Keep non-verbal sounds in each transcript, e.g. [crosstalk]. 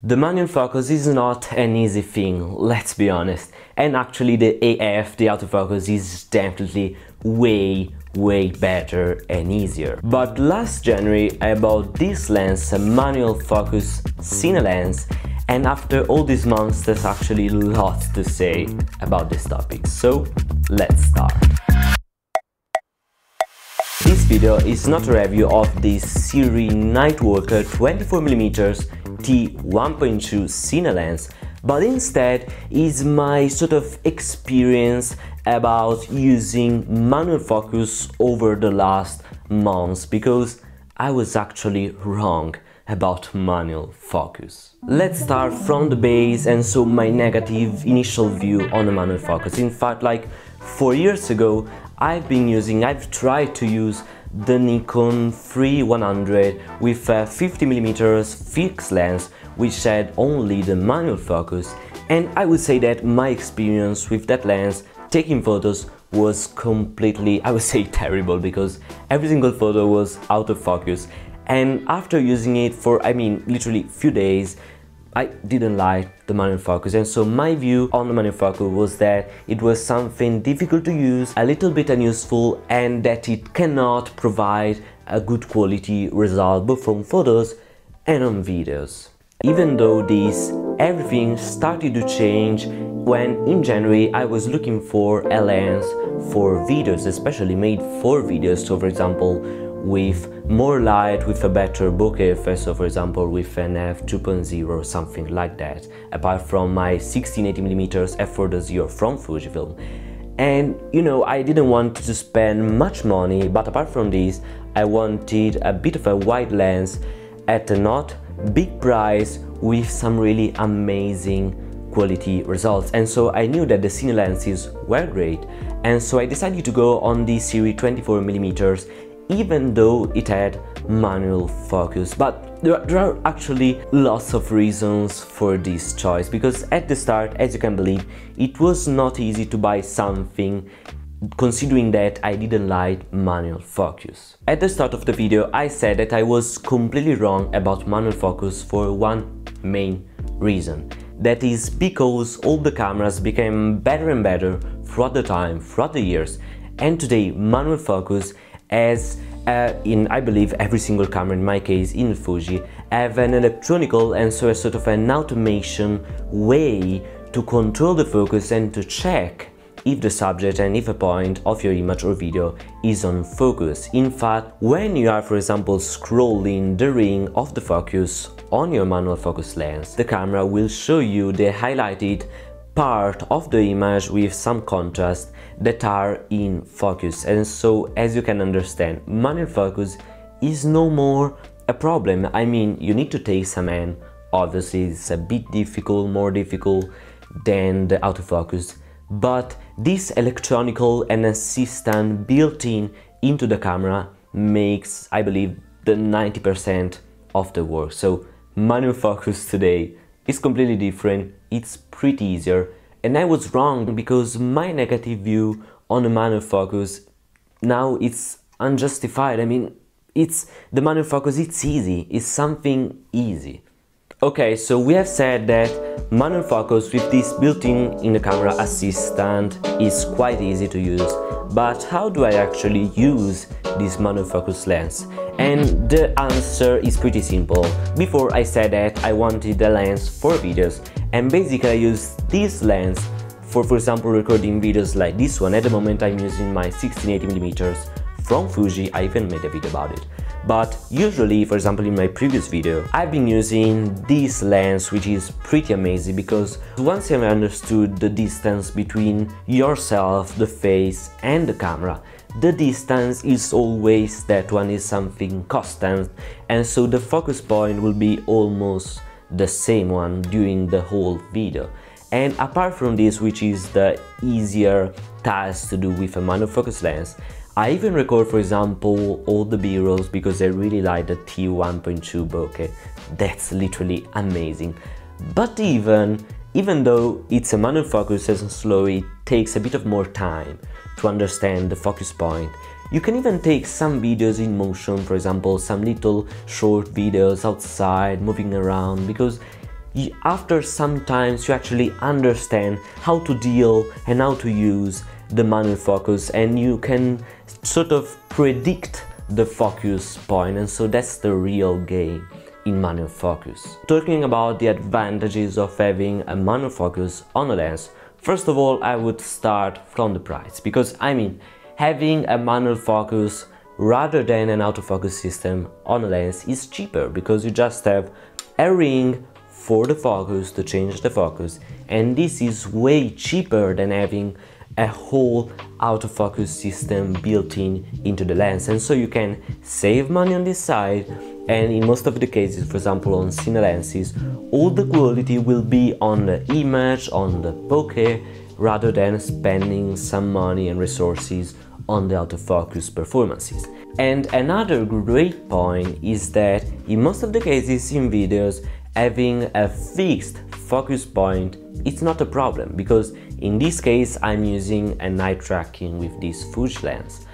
The manual focus is not an easy thing, let's be honest. And actually the AF, the autofocus, is definitely way, way better and easier. But last January I bought this lens, a manual focus cine lens, and after all these months there's actually lots to say about this topic. So let's start. Video is not a review of the Sirui Nightwalker 24mm T1.2 Cine lens, but instead is my sort of experience about using manual focus over the last months because I was actually wrong about manual focus. Let's start from the base and so my negative initial view on the manual focus. In fact, like four years ago, I've been using, I've tried to use the Nikon 3100 with a 50mm fixed lens which had only the manual focus. And I would say that my experience with that lens taking photos was completely, I would [laughs] say terrible because every single photo was out of focus. And after using it for, I mean, literally few days I didn't like the manual focus and so my view on the manual focus was that it was something difficult to use, a little bit unuseful and that it cannot provide a good quality result both from photos and on videos. Even though this, everything started to change when in January I was looking for a lens for videos, especially made for videos, so for example with more light, with a better bokeh effect, so for example with an f2.0 or something like that, apart from my 1680mm f4.0 from Fujifilm. And you know, I didn't want to spend much money, but apart from this, I wanted a bit of a wide lens at a not big price with some really amazing quality results. And so I knew that the cine lenses were great, and so I decided to go on the Sirui 24mm even though it had manual focus. But there are, there are, actually lots of reasons for this choice because at the start, as you can believe, it was not easy to buy something considering that I didn't like manual focus. At the start of the video, I said that I was completely wrong about manual focus for one main reason. That is because all the cameras became better and better throughout the time, throughout the years, and today manual focus as uh, in I believe every single camera in my case in Fuji have an electronical and so a sort of an automation way to control the focus and to check if the subject and if a point of your image or video is on focus. In fact, when you are for example scrolling the ring of the focus on your manual focus lens, the camera will show you the highlighted part of the image with some contrast that are in focus. And so as you can understand manual focus is no more a problem. I mean you need to take some aim obviously it's a bit difficult more difficult than the autofocus. But this electronical and assistant built in into the camera makes I believe the 90% of the work. So manual focus [laughs] today is completely different it's pretty easier and I was wrong because my negative view on the manual focus now it's unjustified. I mean, it's the manual focus, it's easy, it's something easy. Okay, so we have said that manual focus with this built-in in the camera assistant is quite easy to use, but how do I actually use this manual focus lens? And the answer is pretty simple. Before I said that I wanted a lens for videos and basically I use this lens for for example recording videos like this one. At the moment I'm using my 1680mm from Fuji, I even made a video about it. But usually, for example, in my previous video, I've been using this lens, which is pretty amazing because once you've understood the distance between yourself, the face and the camera, the distance is always that one is something constant and so the focus point will be almost the same one during the whole video. And apart from this which is the easier task to do with a manual focus lens I even record for example all the b-rolls because I really like the T1.2 bokeh. That's literally amazing. But even even though it's a manual focus and slow it takes a bit of more time to understand the focus point you can even take some videos in motion, for example, some little short videos outside, moving around, because after some times you actually understand how to deal and how to use the manual focus and you can sort of predict the focus point and so that's the real game in manual focus. Talking about the advantages of having a manual focus on a lens, first of all I would start from the price because I mean having a manual focus rather than an autofocus system on a lens is cheaper because you just have a ring for the focus to change the focus. And this is way cheaper than having a whole autofocus system built in into the lens. And so you can save money on this side. And in most of the cases for example on cine lenses all the quality will be on the image on the bokeh rather than spending some money and resources on the autofocus performances. And another great point is that in most of the cases in videos having a fixed focus point it's not a problem because in this case I'm using a eye tracking with this Fuji lens.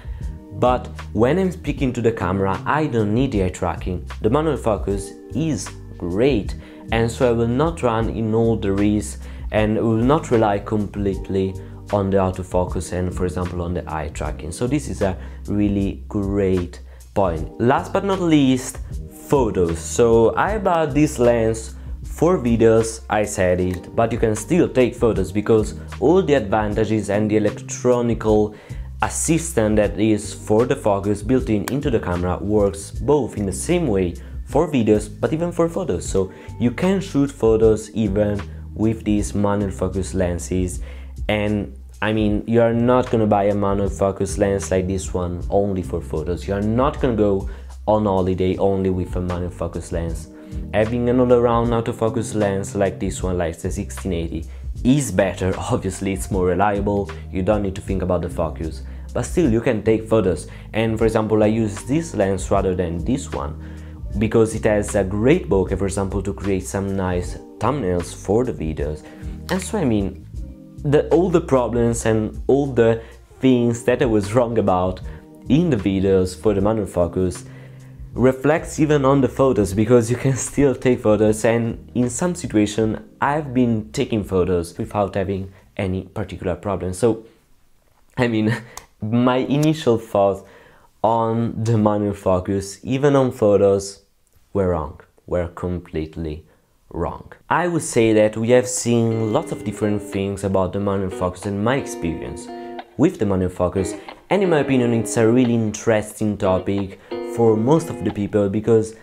But when I'm speaking to the camera I don't need the eye tracking, the manual focus is great and so I will not run in all the risks and will not rely completely on the autofocus and for example on the eye tracking. So this is a really great point. Last but not least, photos. So I bought this lens for videos, I said it, but you can still take photos because all the advantages and the electronical assistant that is for the focus built in into the camera works both in the same way for videos but even for photos so you can shoot photos even with these manual focus lenses and I mean you are not gonna buy a manual focus lens like this one only for photos. You are not gonna go on holiday only with a manual focus lens. Having an all-around autofocus lens like this one like the 1680 is better [laughs] obviously it's more reliable you don't need to think about the focus. But still you can take photos. And for example I use this lens rather than this one because it has a great bokeh for example to create some nice thumbnails for the videos. And so I mean the, all the problems and all the things that I was wrong about in the videos for the manual focus reflects even on the photos because you can [laughs] still take photos and in some situation I've been taking photos without having any particular problem. So I mean [laughs] my initial thoughts on the manual focus even on photos were wrong, were completely wrong. I would say that we have seen lots of different things about the manual focus and my experience with the manual focus and in my opinion it's a really interesting topic for most of the people because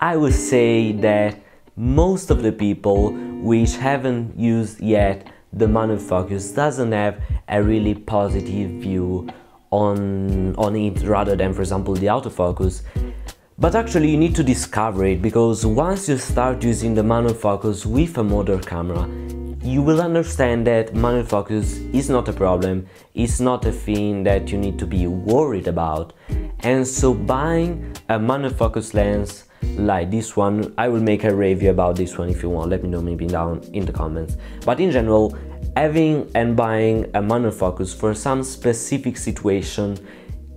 I would say that most of the people which haven't used yet the manual focus doesn't have a really positive view on, on it rather than for example the autofocus but actually you need to discover it because once you start using the manual focus with a modern camera, you will understand that manual focus is not a problem, it's not a thing that you need to be worried about. And so buying a manual focus lens like this one, I will make a review about this one if you want, let me know maybe down in the comments. But in general, having and buying a manual focus for some specific situation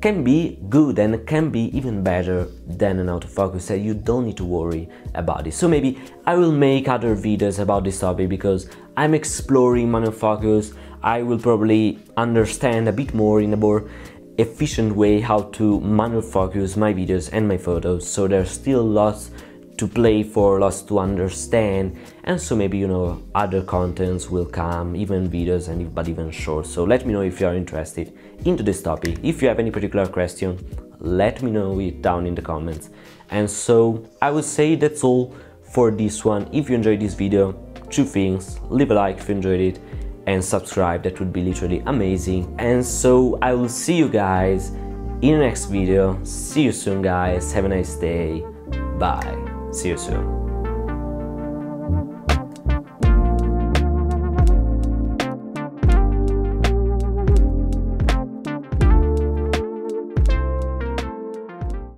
can be good and can be even better than an autofocus so you don't need to worry about it. So maybe I will make other videos about this topic because I'm exploring manual focus. I will probably understand a bit more in a more efficient way how to manual focus my videos and my photos so there's still lots to play for, lots to understand, and so maybe you know other contents will come, even videos and but even shorts. So let me know if you are interested into this topic. If you have any particular question, let me know it down in the comments. And so I would say that's all for this one. If you enjoyed this video, two things, leave a like if you enjoyed it and subscribe, that would be literally amazing. And so I will see you guys in the next video. See you soon guys, have a nice day, bye. See you soon.